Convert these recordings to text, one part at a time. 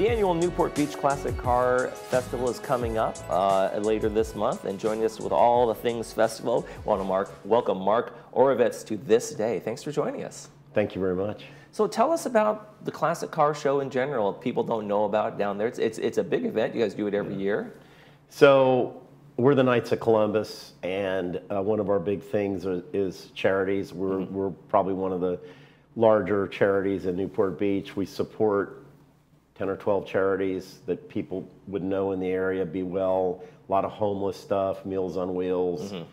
The annual Newport Beach Classic Car Festival is coming up uh, later this month, and joining us with all the things festival, want to mark, welcome Mark Oravets to this day. Thanks for joining us. Thank you very much. So tell us about the Classic Car Show in general. People don't know about it down there. It's, it's, it's a big event. You guys do it every year. So we're the Knights of Columbus, and uh, one of our big things is, is charities. We're, Mm-hmm. we're probably one of the larger charities in Newport Beach. We support 10 or 12 charities that people would know in the area, Be Well, a lot of homeless stuff, Meals on Wheels, Mm-hmm.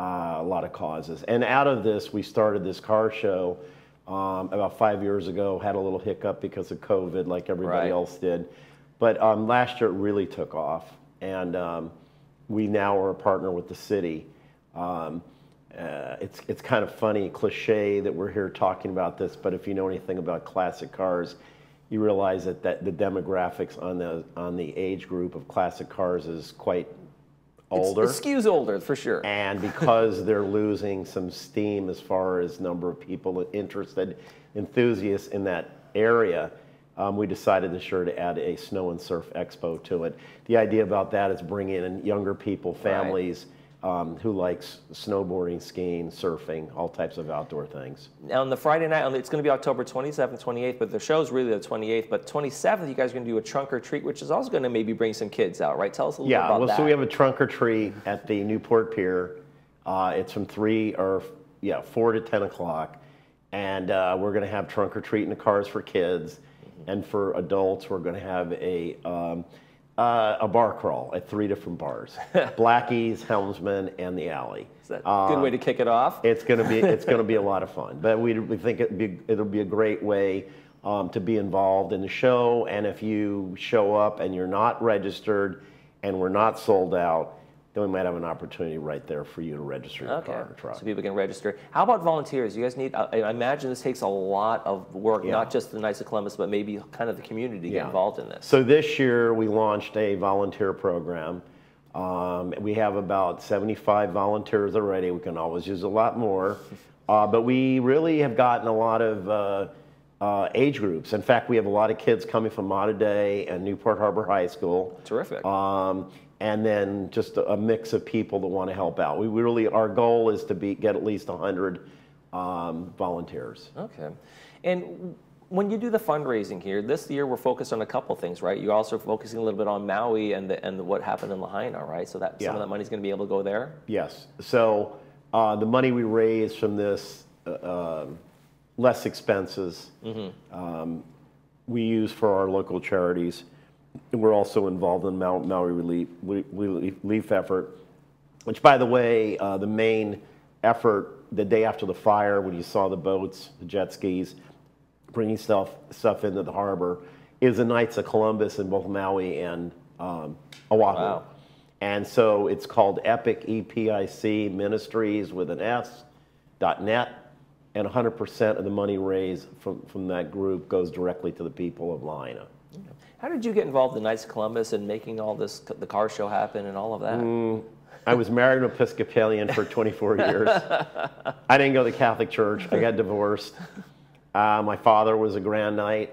uh, a lot of causes. And out of this, we started this car show um, about five years ago, had a little hiccup because of COVID, like everybody Right. else did. But um, last year it really took off, and um, we now are a partner with the city. Um, uh, it's it's kind of funny, cliche that we're here talking about this, but if you know anything about classic cars, you realize that, that the demographics on the on the age group of classic cars is quite older. It skews older for sure. And because they're losing some steam as far as number of people interested, enthusiasts in that area, um, we decided this year to add a snow and surf expo to it. The idea about that is bringing in younger people, families um, who likes snowboarding, skiing, surfing, all types of outdoor things. Now, on the Friday night, it's going to be October 27th, 28th, but the show's really the 28th. But 27th, you guys are going to do a trunk or treat, which is also going to maybe bring some kids out, right? Tell us a little bit Yeah, about well, that. so we have a trunk or treat at the Newport Pier. Uh, it's from three or yeah, four to ten o'clock, and uh, we're going to have trunk or treat in the cars for kids, Mm-hmm. and for adults, we're going to have a um, uh, a bar crawl at three different bars: Blackie's, Helmsman, and the Alley. Is that a good way to kick it off? It's going to be it's going to be a lot of fun. But we, we think it'd be, it'll be a great way um, to be involved in the show. And if you show up and you're not registered and we're not sold out, then we might have an opportunity right there for you to register your Okay, car or truck. so people can register. How about volunteers? You guys need, I imagine this takes a lot of work, Yeah. not just the Knights of Columbus, but maybe kind of the community to get involved in this. So this year we launched a volunteer program. Um, we have about 75 volunteers already. We can always use a lot more, uh, but we really have gotten a lot of uh, uh, age groups. In fact, we have a lot of kids coming from Mater Dei and Newport Harbor High School. Terrific. Um, and then just a, mix of people that want to help out. We really, our goal is to be get at least 100 um, volunteers. Okay. And when you do the fundraising here, this year we're focused on a couple things, right? You're also focusing a little bit on Maui and the, and the, what happened in Lahaina, right? So that some of that money's going to be able to go there. Yes. So uh, the money we raise from this, uh, um, less expenses, um, we use for our local charities. We're also involved in Mau- Maui relief, relief effort, which, by the way, uh, the main effort the day after the fire, when you saw the boats, the jet skis, bringing stuff stuff into the harbor, is the Knights of Columbus in both Maui and um, Oahu. Wow. And so it's called Epic EPIC Ministries with an S dot net, and 100% of the money raised from, from that group goes directly to the people of Lahaina. How did you get involved in Knights of Columbus and making all this, the car show happen and all of that? Mm. I was married to an Episcopalian for 24 years. I didn't go to the Catholic Church. I got divorced. Uh, my father was a Grand Knight,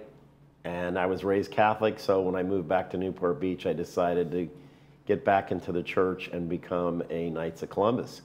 and I was raised Catholic. So when I moved back to Newport Beach, I decided to get back into the church and become a Knights of Columbus.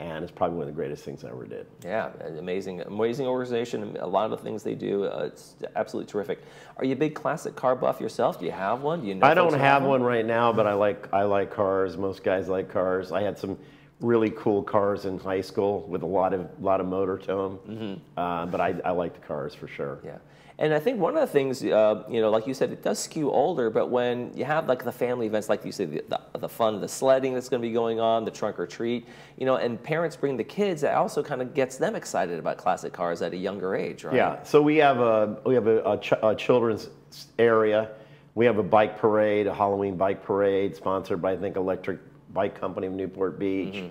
And it's probably one of the greatest things I ever did. Yeah, amazing, amazing organization. A lot of the things they do, uh, it's absolutely terrific. Are you a big classic car buff yourself? Do you have one? Do you know I don't have one right now, but I like I like cars. Most guys like cars. I had some really cool cars in high school with a lot of lot of motor to them. Uh, but I, I like the cars for sure. Yeah, and I think one of the things, uh, you know, like you said, it does skew older. But when you have like the family events, like you said, the, the, the fun, the sledding that's going to be going on, the trunk or treat, you know, and parents bring the kids, that also kind of gets them excited about classic cars at a younger age, right? Yeah. So we have a we have a, a, ch- a children's area. We have a bike parade, a Halloween bike parade sponsored by I think Electric Bike Company of Newport Beach.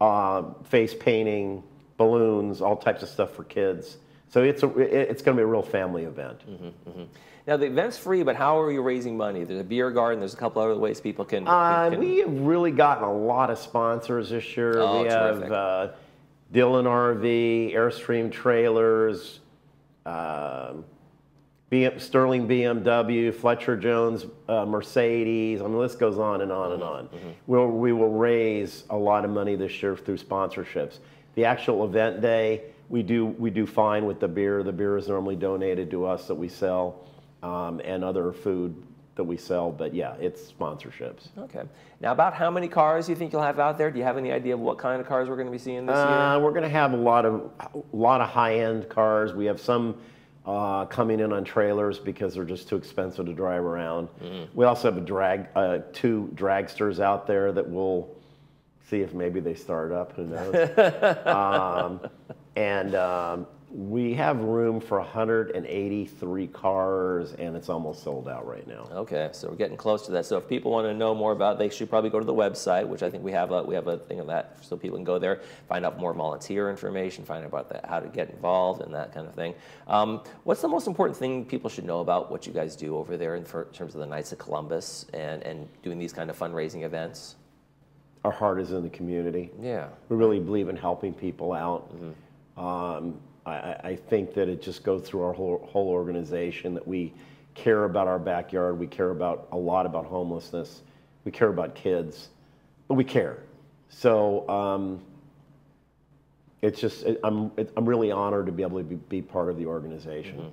Uh, face painting, balloons, all types of stuff for kids. So it's a it's going to be a real family event. Now the event's free, but how are you raising money? There's a beer garden. There's a couple other ways people can. Uh, can- we have really gotten a lot of sponsors this year. Oh, we terrific. have uh, Dylan RV, Airstream Trailers, um, BM, Sterling BMW, Fletcher Jones, uh, Mercedes. I mean, the list goes on and on and on. We'll, we will raise a lot of money this year through sponsorships. The actual event day, we do we do fine with the beer. The beer is normally donated to us that we sell, um, and other food that we sell. But yeah, it's sponsorships. Okay. Now, about how many cars do you think you'll have out there? Do you have any idea of what kind of cars we're going to be seeing this Uh, year? we're going to have a lot of a lot of high end cars. We have some uh, coming in on trailers because they're just too expensive to drive around. We also have a drag uh, two dragsters out there that we'll see if maybe they start up. Who knows? um, and um, we have room for 183 cars, and it's almost sold out right now. Okay, so we're getting close to that. So if people want to know more about, they should probably go to the website, which I think we have a we have a thing of that, so people can go there, find out more volunteer information, find out about that, how to get involved, and that kind of thing. Um, what's the most important thing people should know about what you guys do over there in, for, in terms of the Knights of Columbus and and doing these kind of fundraising events? Our heart is in the community. Yeah. We really believe in helping people out. Um, I, I- think that it just goes through our whole, whole organization that we care about our backyard. We care about a lot about homelessness. We care about kids, but we care. So um, it's just it, I'm it, I'm really honored to be able to be, be part of the organization.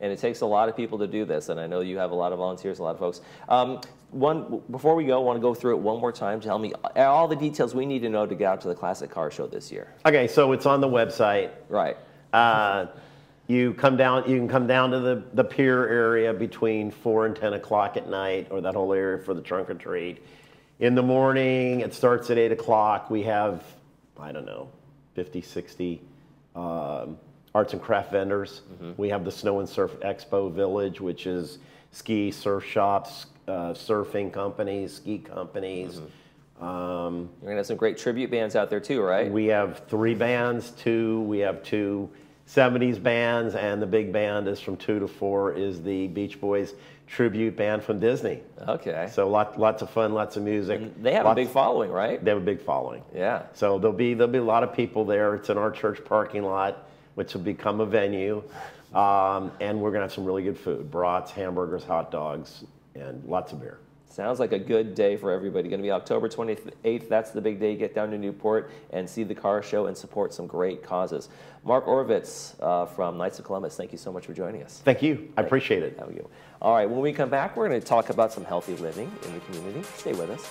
And it takes a lot of people to do this, and I know you have a lot of volunteers, a lot of folks. Um, one before we go, I want to go through it one more time. Tell me all the details we need to know to get out to the Classic Car Show this year. Okay, so it's on the website. Right. Uh, you come down. You can come down to the, the pier area between four and ten o'clock at night, or that whole area for the trunk or treat. In the morning, it starts at eight o'clock. We have, I don't know, 50, 60 um, arts and craft vendors. We have the Snow and Surf Expo Village, which is ski, surf shops, uh, surfing companies, ski companies. Um, You're gonna have some great tribute bands out there too, right? we have three bands, two, we have two 70s bands, and the big band is from two to four is the Beach Boys tribute band from Disney. Okay. So lot, lots of fun, lots of music. They have a big following, right? They have a big following. Yeah. So there'll be there'll be a lot of people there. It's in our church parking lot, which will become a venue, um, and we're gonna have some really good food: brats, hamburgers, hot dogs, and lots of beer. Sounds like a good day for everybody. Going to be October 28th. That's the big day. Get down to Newport and see the car show and support some great causes. Mark Orvitz uh, from Knights of Columbus, thank you so much for joining us. Thank you. I appreciate it. How are you? All right, when we come back, we're going to talk about some healthy living in the community. Stay with us.